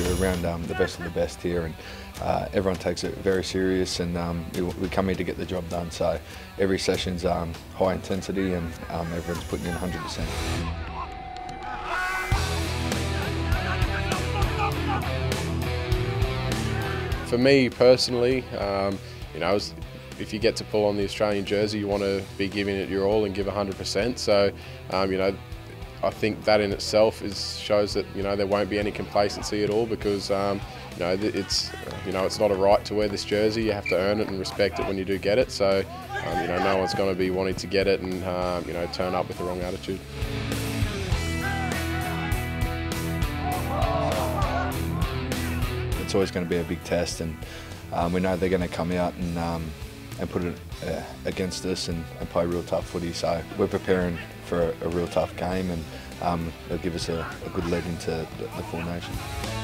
around um, the best of the best here, and uh, everyone takes it very serious, and um, we, we, come here to get the job done. So every session's um, high intensity, and um, everyone's putting in 100%. For me personally, um, you know, if you get to pull on the Australian jersey, you want to be giving it your all and give 100%. So, um, you know, I think that in itself is shows that you know there won't be any complacency at all because um, you know it's you know it's not a right to wear this jersey. You have to earn it and respect it when you do get it. So, um, you know, no one's going to be wanting to get it and um, you know turn up with the wrong attitude. It's always going to be a big test, and um, we know they're going to come out and um, and put it uh, against us and, and, play real tough footy. So we're preparing for a, a real tough game and um, it'll give us a, a good lead into the, the Four Nations.